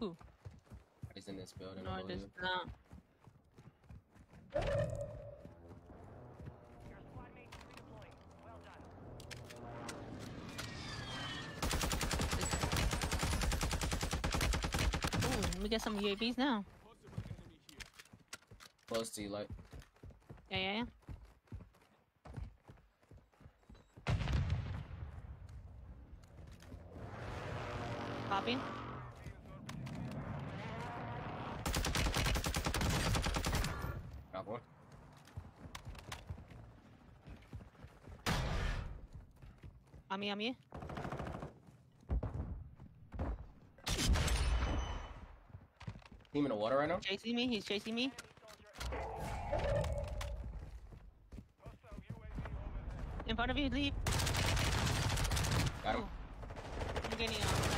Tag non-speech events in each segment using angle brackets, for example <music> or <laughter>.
Who? He's in this building. No, I not. Ooh, let me get some UAVs now. Close to you, like. Yeah, yeah, yeah. Copy. Got one. On me, on me. Team in the water right now. Chasing me. He's chasing me. In front of you, leave. Got him. I'm getting uh,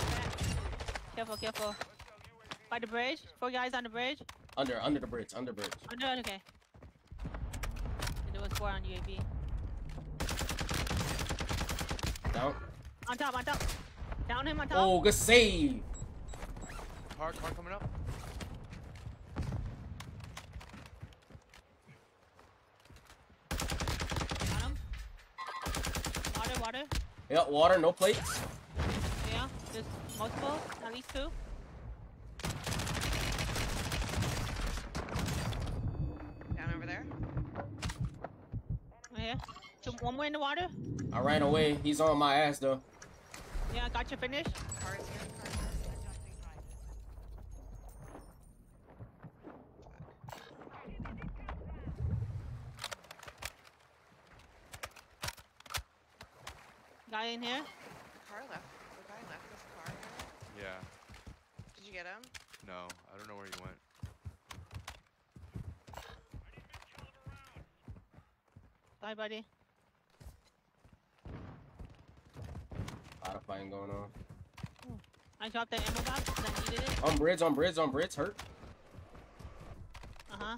Careful, careful. By the bridge. Four guys on the bridge. Under, under the bridge, under bridge. Under, okay. There was four on UAV. Down. On top, on top. Down him on top. Oh, good save. Car, car coming up. Got him. Water, water. Yep, water, no plates. Yeah, there's multiple, at least two. Down over there. Right here. Two, one more in the water. I ran away. He's on my ass though. Yeah, I got you finished. Car is here. Car is here. Guy in here. The car left. The guy left this car. Yeah. Did you get him? No, I don't know where he went. Bye, buddy. A lot of fighting going on. I dropped the ammo box 'cause I needed it. On bridge, on bridge, on bridge. Hurt. Uh huh.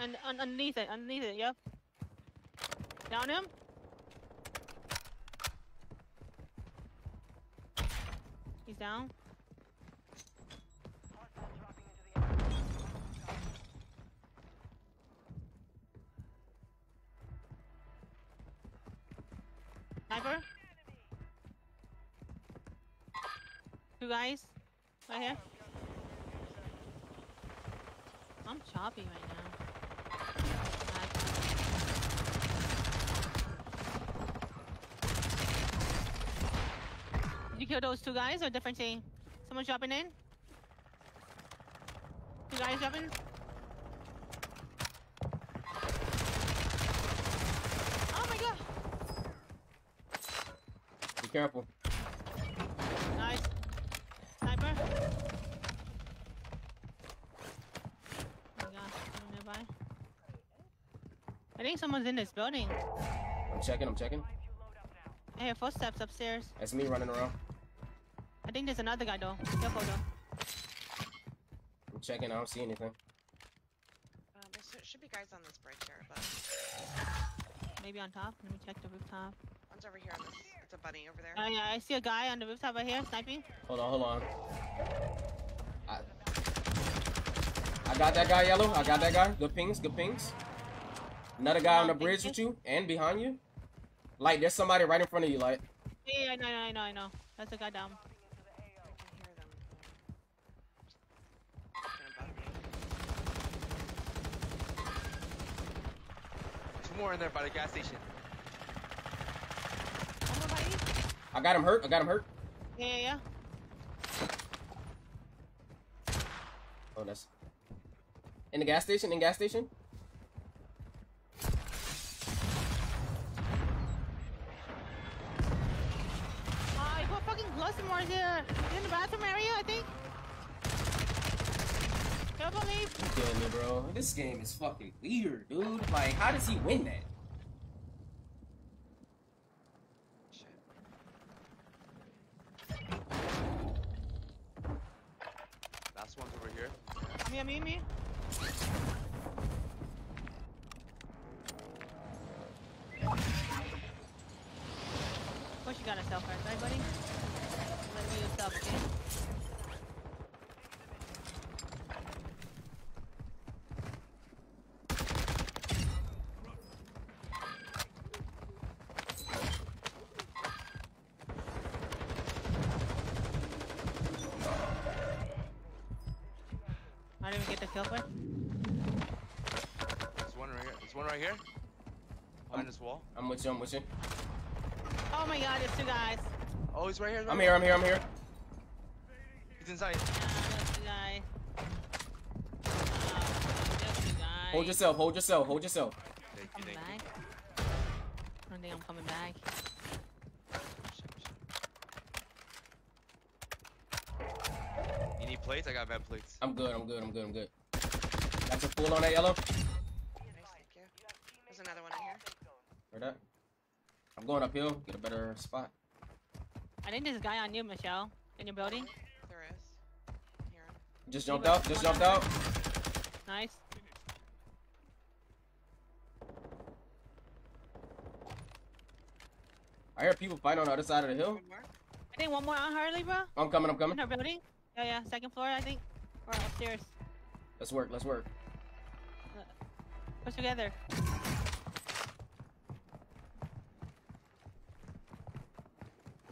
And un underneath it, underneath it, yep. Down him. He's down. Sniper. Two guys. Right here. I'm choppy right now. Did you kill those two guys or different team? Someone dropping in? Two guys dropping? Oh my god! Be careful. Nice. Sniper. Oh my gosh, someone nearby. I think someone's in this building. I'm checking. I'm checking. I hear footsteps upstairs. That's me running around. I think there's another guy though. Careful though. I'm checking. I don't see anything. Uh, there should- should be guys on this bridge here, but Maybe on top. Let me check the rooftop. one's over here on this. It's a bunny over there. Oh yeah, I see a guy on the rooftop right here sniping. Hold on, hold on. I, I got that guy, yellow. I got that guy. Good pings, good pings. Another guy on the Um, bridge with you and behind you. Like, there's somebody right in front of you. Like, Yeah, yeah, I know, I know, I know. That's a guy down. I can hear them. Gonna bug me. Two more in there by the gas station. One more buddy. I got him hurt. I got him hurt. Yeah, yeah, yeah. Oh, that's in the gas station. In gas station. Ah, you got fucking Glusmore here. In the bathroom area, I think. Careful, leave. You killing me, bro. This game is fucking weird, dude. Like, how does he win that? Shit. Last one's over here. Me, me, me. yourself first, right, buddy? Let me yourself, okay? I didn't even get the kill for There's one right here. There's one right here. Behind this wall. I'm with you. I'm with you. Oh my god, there's two guys. Oh, he's right here. Right I'm here. I'm here. I'm here. He's inside. Yeah, there's two guys. Uh, there's two guys. Hold yourself. Hold yourself. Hold yourself. Thank you, Coming thank you. back. I don't think I'm coming back. You need plates? I got med plates. I'm good. I'm good. I'm good. I'm good. Got your full on that yellow. Nice, thank you. There's another one in here. Heard that? I'm going uphill. Get a better spot. I think there's a guy on you, Michelle, in your building. There is. Here. Just jumped out. Just jumped out. Nice. I hear people fighting on the other side of the hill. I think one more on Harley, bro. I'm coming. I'm coming. In coming. her building. Yeah, yeah. Second floor, I think. Or upstairs. Let's work. Let's work. Uh, Push together. Is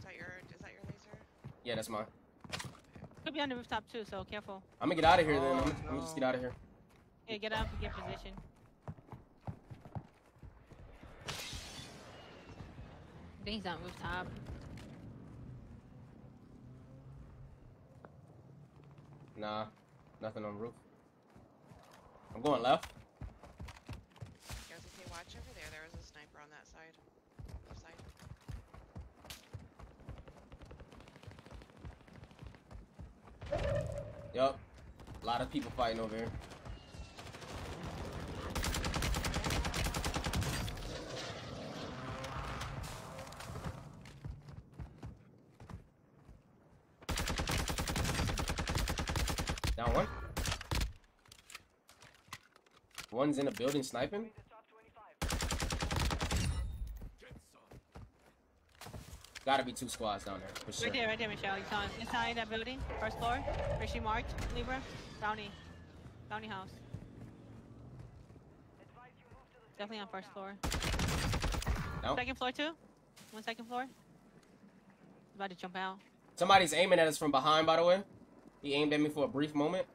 that your? Is that your laser? Yeah, that's mine. Could be on the rooftop too, so careful. I'm gonna get out of here then. I'm, I'm gonna just get out of here. Yeah, get up and get position. I think he's on rooftop. Nah, nothing on the roof. I'm going left. Guys, okay, watch over there. There was a sniper on that side. Left side. Yup. A lot of people fighting over here. Down one. One's in a building sniping. Gotta be two squads down there for sure. Right there, right there, Michelle. He's on inside that building, first floor. Where she marked, Libra, Bounty, Bounty House. Definitely on first floor. Down. Second floor too. One second floor. About to jump out. Somebody's aiming at us from behind, by the way. He aimed at me for a brief moment.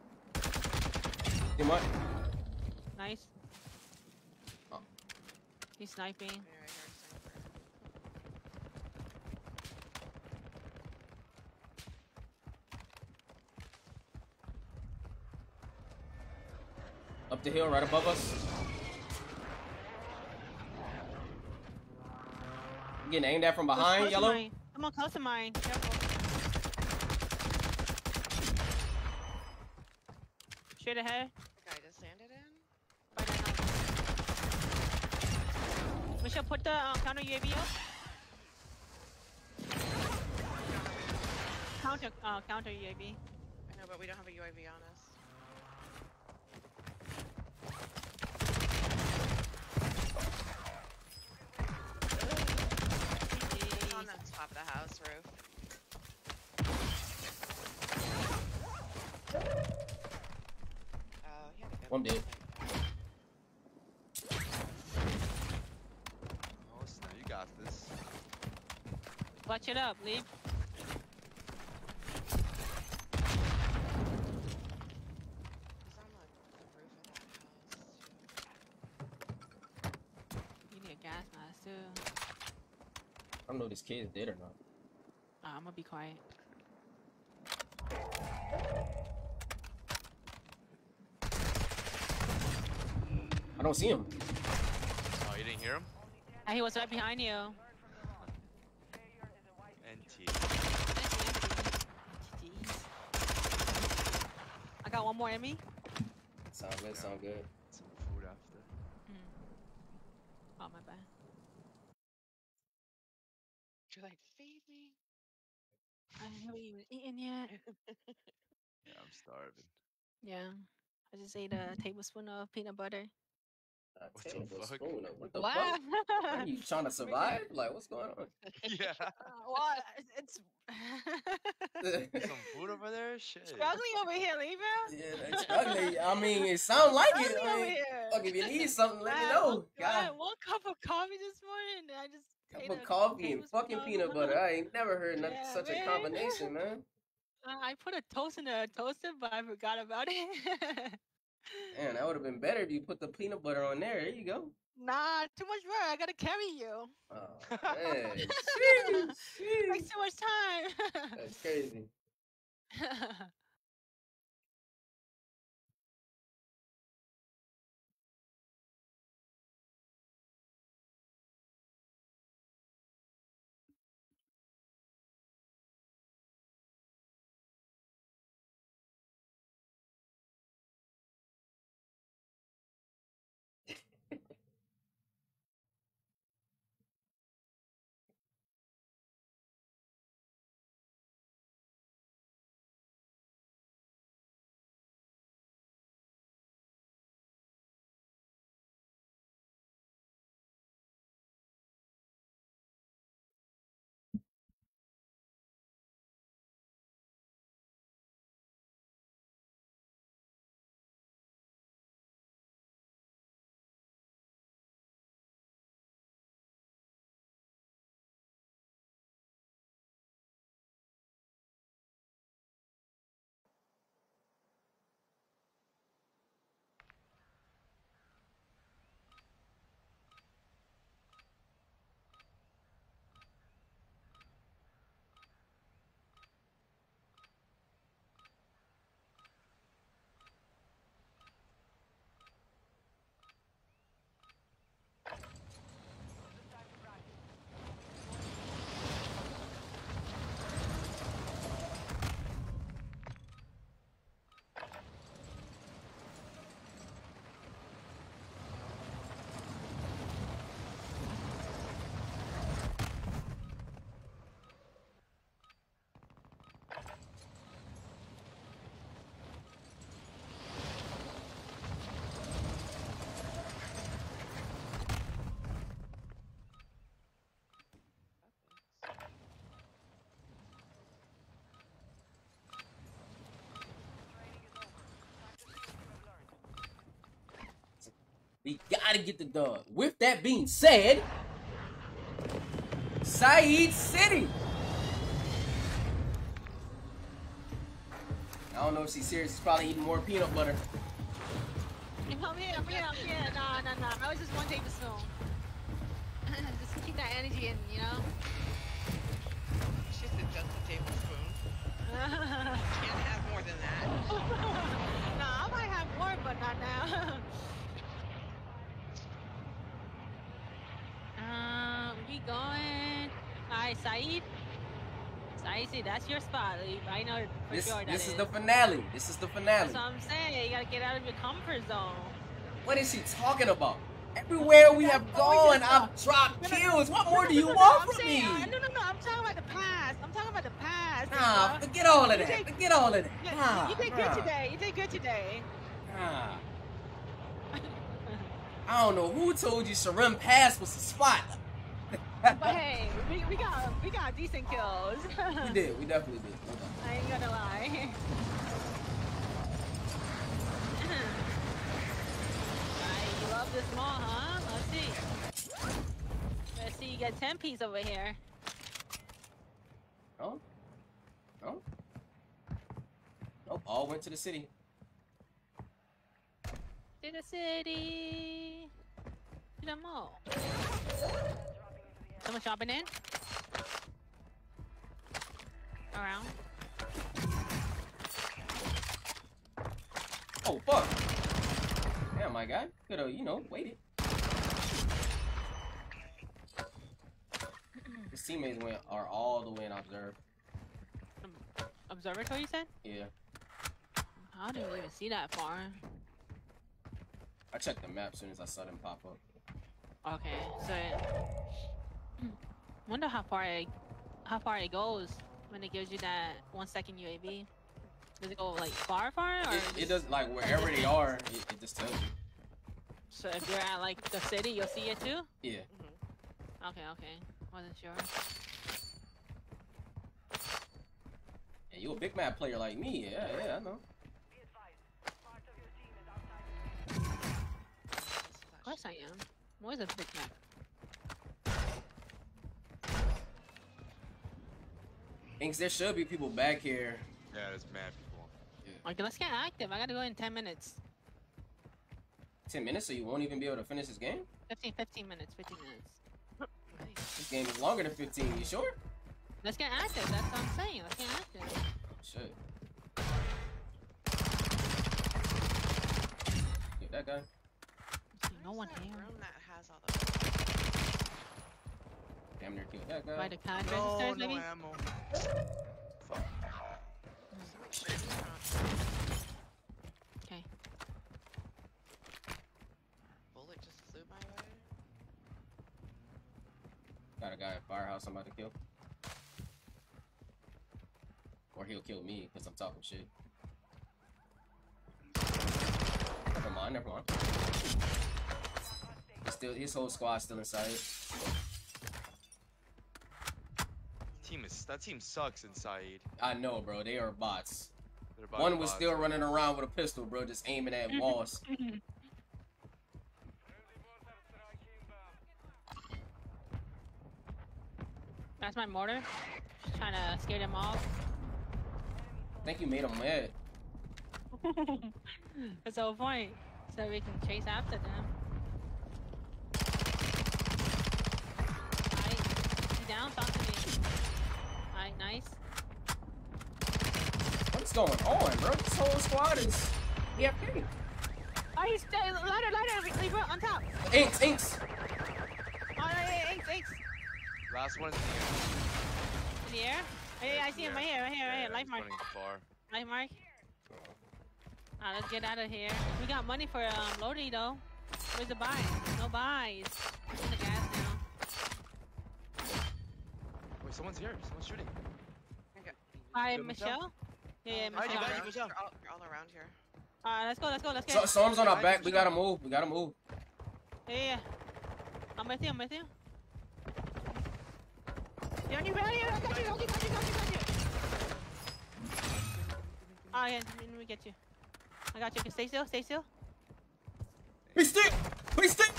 See what? Nice. Oh. He's sniping. Yeah, I heard sniper. Up the hill, right above us. Getting aimed at from behind, yellow. mine. Come on, close to mine. Careful. Straight ahead. The guy just landed in. Right now. Michelle, put the uh, counter UAV up. Counter, uh, counter UAV. I know, but we don't have a UAV on us. It's on the top of the house roof. He had a good One dead. Oh snap! You got this. Clutch it up, leave. He's on the, the roof of that house. You need a gas mask too. I don't know if this kid is dead or not. Uh, I'm gonna be quiet. I don't see him. Oh, you didn't hear him? Uh, he was right behind you. NT. Jeez. I got one more enemy. Sound good. Sound good. Some food after. Mm. Oh my bad. You're like, feed me. I haven't even eaten yet. <laughs> Yeah, I'm starving. Yeah. I just ate a tablespoon of peanut butter. Uh, What the tablespoon fuck? of- What the What? fuck? Are you <laughs> trying to survive? Like, what's going on? <laughs> yeah. what? It's <laughs> Some food over there? Shit. struggling over here, Libra. Yeah, they struggling. I mean, it sounds like it. Struggling I over mean, here. fuck, if you need something, let me know. I had God, one cup of coffee this morning, and I just cup of coffee and fucking peanut butter. I ain't never heard nothing, Yeah, such a combination, man. I I put a toast in a toaster, but I forgot about it. Man, that would have been better if you put the peanut butter on there. There you go. nah, too much work. I gotta carry you. Oh, <laughs> man. Sheesh. Takes too much time. That's crazy. <laughs> We gotta get the dog. With that being said, Saeed City. I don't know if she's serious. She's probably eating more peanut butter. I'm here, I'm here, I'm here. Nah, nah, nah. I was just one tablespoon. <laughs> just keep that energy in, you know? She said just a tablespoon. <laughs> Can't have more than that. I might have more, but not now. Going. Alright, Saeed. Saeed, see, that's your spot. I know for This, sure this is is. the finale. This is the finale. That's what I'm saying. You gotta get out of your comfort zone. What is she talking about? Everywhere we have all we gone, I've dropped kills. What more do you want from me? uh, no, no, no. I'm talking about the past. I'm talking about the past. Nah, forget all of that. Forget all of that. Nah, you did good today. You did good today. nah. <laughs> I don't know who told you Sharim Pass was the spot. But hey, we, we got we got decent kills. we <laughs> did. We definitely did. I ain't gonna lie. Alright, you love this mall, huh? Let's see. Let's see, you get 10 piece over here. No? No? Nope. All went to the city. To the city. To the mall. Someone shopping in? Around. Oh fuck! Damn, my guy. Could have, you know, waited. His teammates went are all the way in observe. Observatory, you said? Yeah. I didn't even see that far. I checked the map as soon as I saw them pop up. Okay, so Hmm. wonder how far it how far it goes when it gives you that one second UAV. Does it go like far, far, or It, it does like wherever they are, it, it just tells you. So if you're at like the city, you'll see it too. Yeah. Mm-hmm. Okay, okay, wasn't sure. Yeah, you a big map player like me. Yeah, yeah, I know. Of course I am. I'm always a big map. Inks, there should be people back here. Yeah, there's mad people. Okay, let's get active. I gotta go in 10 minutes. 10 minutes, so you won't even be able to finish this game? 15, 15 minutes, 15 minutes. This game is longer than 15. You sure? Let's get active. That's what I'm saying. Let's get active. Oh, shit. Get that guy. See, no one here. room that has all the. Damn near killed that guy. By the card No, registers, no maybe? ammo. Somebody shoot. Okay. Bullet just flew my way. Got a guy at firehouse I'm about to kill. Or he'll kill me because I'm talking shit. Never mind, never mind. He's Still, his whole squad's still inside. Team is that team sucks inside. I know, bro. They are bots. One was boss. still running around with a pistol, bro, just aiming at walls. <laughs> That's my mortar. Just trying to scare them off. I think you made him mad. <laughs> That's the whole point. So we can chase after them. Alright. He down, talk to me. Alright, nice. What's going on, bro? This whole squad is AFK. Oh, he's uh, lighter, lighter, Libra, on top. Inks, inks. Oh, yeah, yeah, eight, eight. Last one is In the air? Oh, yeah, I see him right here, right here, right here. Life mark. Far. Life mark. Alright, let's get out of here. We got money for um, Lodi though. Where's the buy? No buys. I'm in the gas now. Wait, someone's here. Someone's shooting. Hi, Michelle? Michelle? Yeah, yeah, Alright, you Michelle. got it, around- Michelle. They're all, they're all around here. Alright, let's go, let's go, let's So, get. storm's on our Guys, back. We gotta move. We gotta move. Yeah, yeah. I'm with you, I'm with you. You're on your belly, I got you, got you, got you, got you, got you. Oh, yeah, let me get you. I got you. Stay still, stay still. He stick. He stick.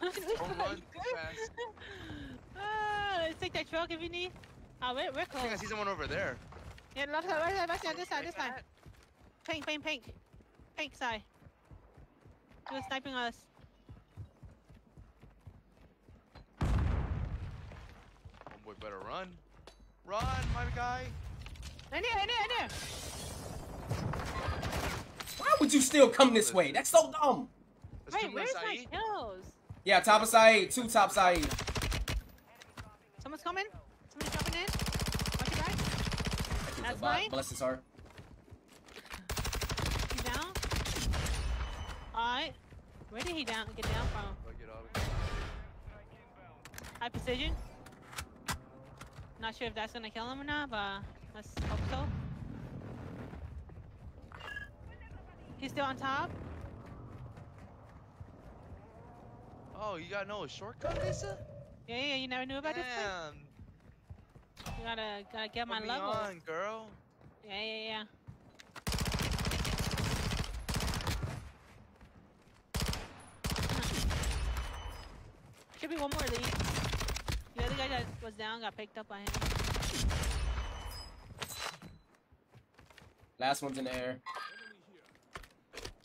Don't run fast. Ah, let's take that truck if you need. Oh, we're, we're I think I close. see someone over there. Yeah, left side, right side, right side, this side, this side. Pink, pink, pink. Pink side. He was sniping us. Homeboy better run. Run, my guy. In there, in there, in there. Why would you still come this way? That's so dumb. Let's Wait, do where's my kills? Yeah, top of side. Two top side. Someone's coming. Someone's jumping in. Watch your back. That's Bot, mine. Bless his heart. He's down. Alright. Where did he down get down from? I'll get out of here. High precision. Not sure if that's gonna kill him or not, but let's hope so. He's still on top. Oh, you got no shortcut, Lisa? Yeah, yeah, you never knew about this thing? Damn. You gotta gotta get my Put me level. on, girl. Yeah, yeah, yeah. <laughs> Should be one more lead. The other guy that was down got picked up by him. Last one's in the air.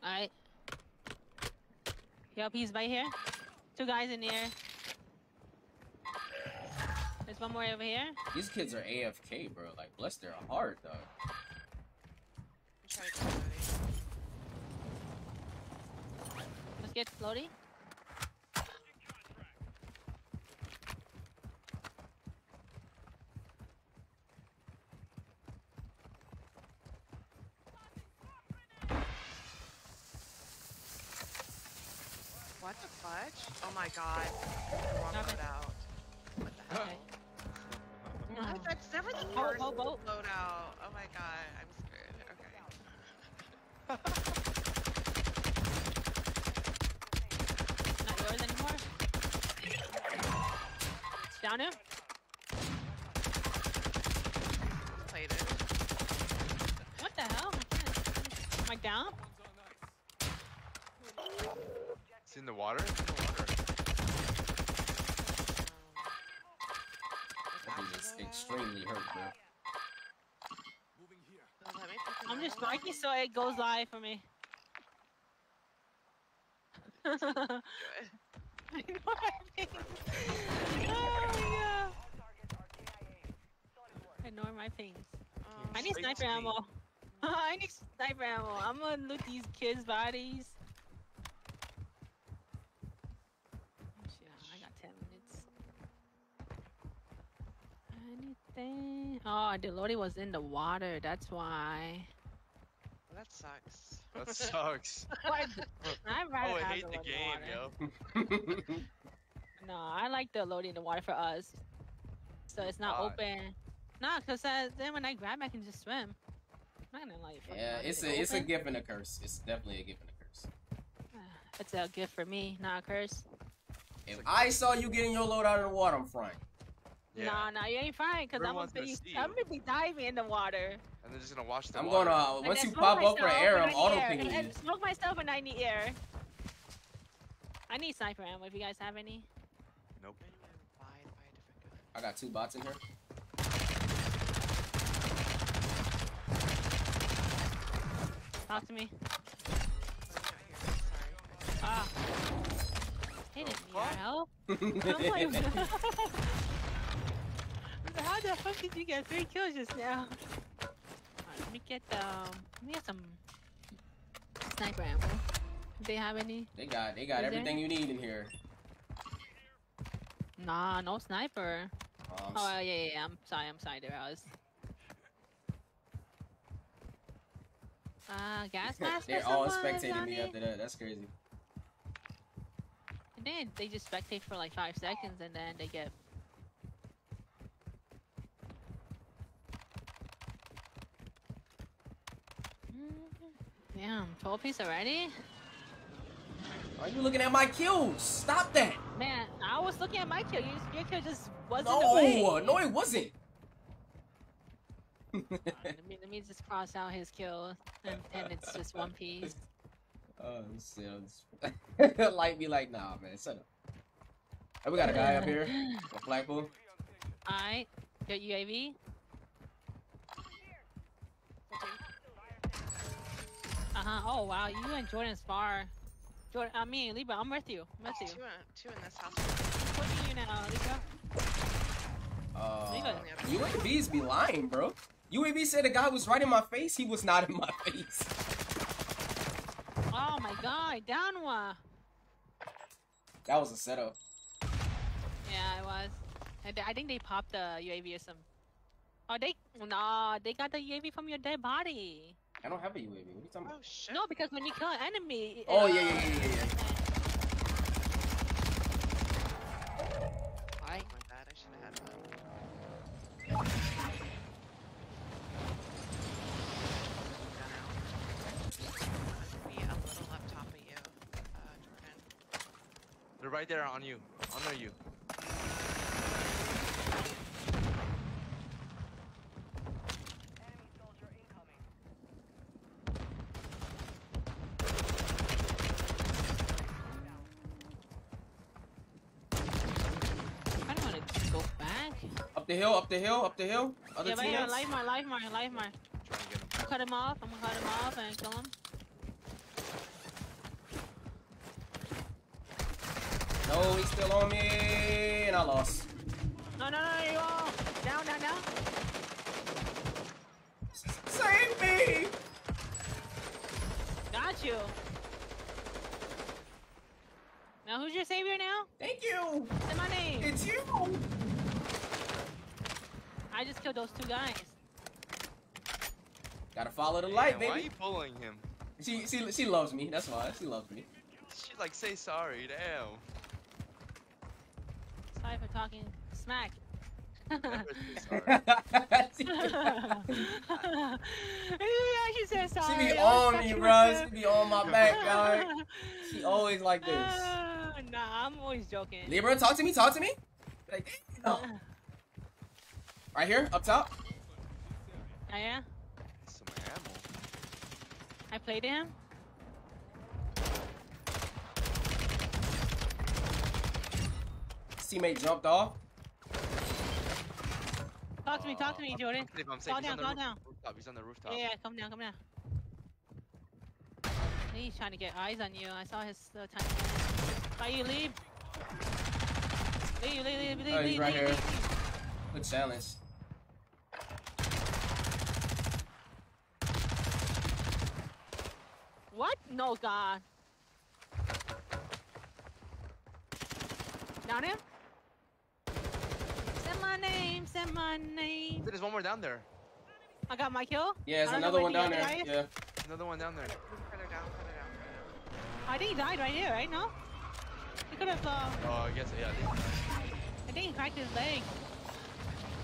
Alright. Yep, he's right here. Two guys in the air. There's one more over here. These kids are AFK, bro. Like, bless their heart, though. I'm trying to get ready. Let's get floaty. What the fudge? Oh my god. Wrong Nothing. loadout. What the heck? What? That's never the first oh, oh, loadout. Oh my god, I'm screwed. Okay. <laughs> Not yours anymore. Down him. Played it. What the hell? Am I down? It's in the water? He's extremely hurt, bro. does that make people I'm just know? so it goes live for me. <laughs> Good. Ignore <laughs> my pings. Oh, yeah. Ignore my pings. Um, I need Straight sniper ammo. <laughs> I need sniper ammo. I'm gonna loot these kids' bodies. Oh, shit, I got 10 minutes. Anything? Oh, the Lodi was in the water. That's why. well, that sucks. That <laughs> sucks. <laughs> I'd rather oh, I hate the the game, yo. <laughs> No, I like the Lodi in the water for us. So it's not Why? open. Nah, cause uh, then when I grab, I can just swim. I'm not gonna like. yeah, let it's it a it's a gift and a curse. It's definitely a gift and a curse. <sighs> It's a gift for me, not a curse. If I saw you getting your load out of the water, I'm frying. Yeah. Nah, nah, you ain't fine, cause I'm gonna gonna be, I'm gonna be diving in the water. And they're just gonna watch the I'm water. gonna uh, once you pop up for air, I'm auto air. pinging And you. Smoke myself when I need air. I need sniper ammo if you guys have any. Nope. I'm gonna buy, buy a different gun. I got two bots in here. Talk to me. You're not here. Sorry. Ah. They didn't need our help. <laughs> I'm like, how the fuck did you get three kills just now? Alright, let me get um, let me get some sniper ammo. Do they have any? they got they got Is there? everything you need in here. Nah, no sniper. Um, Oh yeah, yeah, yeah. I'm sorry, I'm sorry. There I was. Uh, gas <laughs> mask. They're all someone, spectating me after that. That's crazy. And then they just spectate for like five seconds, and then they get. Damn, 12 piece already? Are you looking at my kills? Stop that! Man, I was looking at my kill. You, your kill just wasn't No, away. no, it wasn't. Let, me, let me just cross out his kill, and it's just one piece. <laughs> Oh, shit. Light be like, nah, man, shut up. Hey, we got a guy up here. A flagpole. Alright, got UAV. Uh huh. Oh wow, you and Jordan's far. Jordan, I mean Libra, I'm with you. I'm with Two you. in, two in this house. What are you now, Libra? Uh, UAVs be lying, bro. UAV said the guy was right in my face. He was not in my face. Oh my god, down one. That was a setup. Yeah, it was. I, I think they popped the UAV or some. Oh, they no, they got the UAV from your dead body. I don't have a UAV. What are you talking Oh about? Mm. shit. No, because when you kill an enemy. it, Oh, yeah, uh, yeah, yeah, yeah, yeah. Oh my bad. I should have had one. Gun out. Be a little up top of you, uh, Jordan. They're right there on you. Under you. I don't want to go back. Up the hill, up the hill, up the hill. Other yeah, but yeah, teammates. life mark, life mark, life to. Cut him off. I'm gonna cut him off and kill him. No, he's still on me, and I lost. No, no, no, you won't. Down, down, down. Save me! Got you. Now who's your savior now? Thank you. Say my name. It's you. I just killed those two guys. Gotta follow the light, Damn, Why are baby. you bullying him? She, she, she loves me. That's why she loves me. She like say sorry. Damn. Sorry for talking smack. Never <laughs> she, yeah, she said she be on me, fucking bro. She be on my back, dog. She always like this. Uh, <laughs> nah, I'm always joking. Libra, talk to me. Talk to me. Like, no. <laughs> Right here, up top. Oh, yeah? Some ammo. I played him. Teammate jumped off. Talk to me, talk to me, Jordan. I'm safe, I'm safe. Fall He's down, on the fall down. rooftop. He's on the rooftop. Yeah, yeah, come down, come down. He's trying to get eyes on you. I saw his uh, time. Why you leave? Leave, leave, leave, leave, Oh, he's leave, right leave, here. leave. Good challenge. What? No, God. Down him? Say my name, say my name. There's one more down there. I got my kill. Yeah, there's I don't know another one down there. guy is. Yeah. Another one down there. Further down, further down, further down. I think he died right here, right? No? He could have, uh, Oh, I guess, yeah. I think- I think he cracked his leg.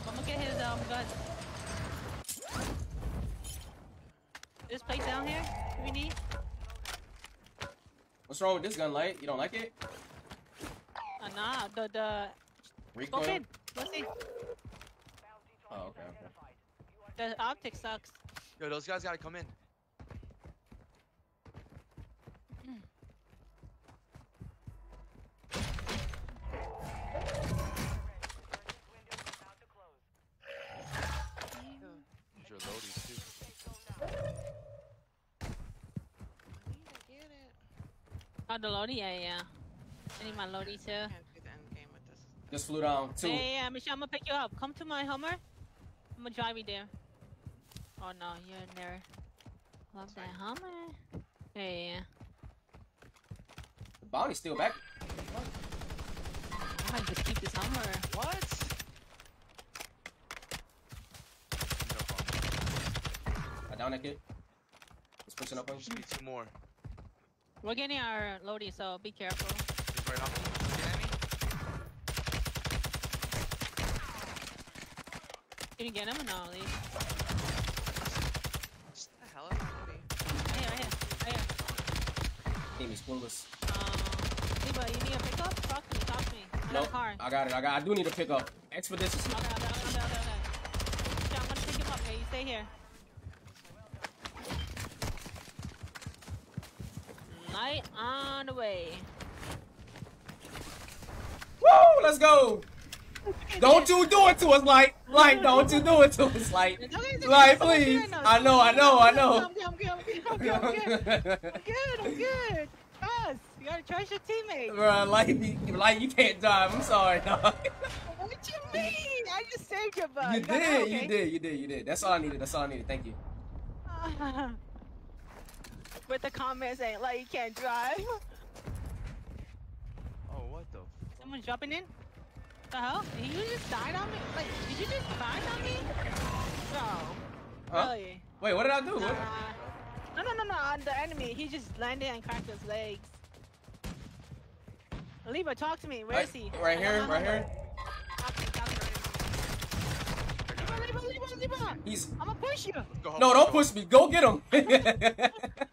I'm gonna get his, um, gun. This plate down here, we need? What's wrong with this gun, light? You don't like it? Uh, nah, the, the, go Recoil? in. Let's see. Oh, okay, okay. The optic sucks. Yo, those guys gotta come in. Your Oh, the Lodi? Yeah, yeah. I need my Lodi too. Can't do the end game with this. Just flew down. Two. Yeah, yeah, yeah, Michelle, I'm gonna pick you up. Come to my Hummer. I'm gonna drive you there. Oh no, you're in there. Love That's that Hummer. Yeah, yeah, yeah. The bounty's still back. What? I might just keep this Hummer. What? No. I down that kid. He's pushing up on you. Just need two more. We're getting our Lodi, so be careful. He's right off. Looking. Did you get him or no, Lee? The hell is that movie? Right here, right here, right. Team is clueless. Um, Liba, you need a pickup? Talk to me, talk to me. I got Nope. a car. I got it. I got. I do need to pick up. Expeditiously. Okay, okay, okay, okay, okay. Yeah, I'm gonna pick him up, okay? You stay here. Light on the way. Woo! Let's go. Don't you do it to us, light. Light, <laughs> don't you do it to us, light. It's okay, it's okay, Light, please. I know, I know, I know. I'm good, I'm good, I'm good, I'm good, I'm good. I'm good, I'm. Trust. You gotta trust your teammates. Bruh, light, you- light, you can't drive. I'm sorry, dog. What you mean? I just saved your butt. You did, you did, you did, you did. That's all I needed. That's all I needed. Thank you. <laughs> With the comments saying like you can't drive. <laughs> Oh, what the? Someone's jumping in. The hell? Did you just died on me? Like, did you just die on me? No. Huh? Really? Wait, what did I do? Nah. No, no, no, no. On the enemy, he just landed and cracked his legs. Liba, talk to me. Where Right, is he? right here, right here. He's. I'm gonna push you. Go home, No, don't push me. Go get him. <laughs> <laughs>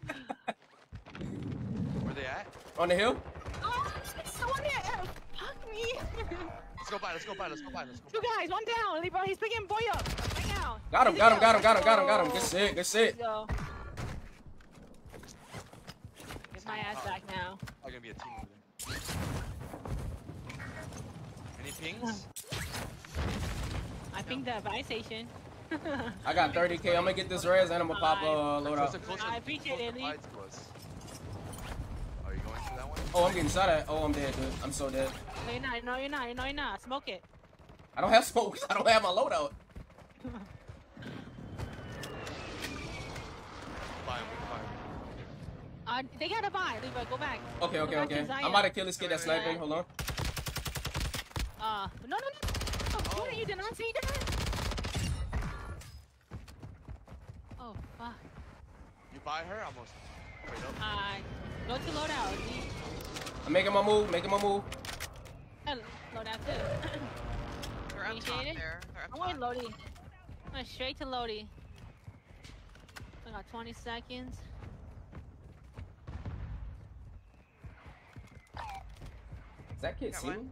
Where they at? On the hill. Oh, someone there. Fuck me. Let's go by. Let's go by. Let's go by. Let's go. Two guys, one down. Liba, he's picking boy up. Right now. Got him, got him, got him, got him, got him, got him. Good Let's shit, good shit. Get my ass back now. I'm gonna be a team over there. Any pings? I think the buy station. I got 30k. I'm gonna get this res and I'm gonna <laughs> pop uh, load Close out. to- close to- I appreciate it, to Lee. Clyde's close. Are you going for that one? Oh, I'm getting shot at. Oh, I'm dead, dude. I'm so dead. No, you're not. No, you're not. No, you're not. Smoke it. I don't have smoke. 'cause <laughs> I don't have my loadout. Fire him, fire him. Uh, they gotta buy. Levi, go back. Okay, okay, back okay. I'm about to kill this kid that's Wait, wait, sniping. Hold on. Uh, no, no, no. Oh, Jordan, you did not see that? Oh, fuck. You buy her? Almost. Straight. Uh, go to loadout. I'm making my move. Making my move. Loadout too. <laughs> They're up top it. there. They're up I'm top. going Lodi. I'm straight to Lodi. I got 20 seconds. Is that kid Got see one. me?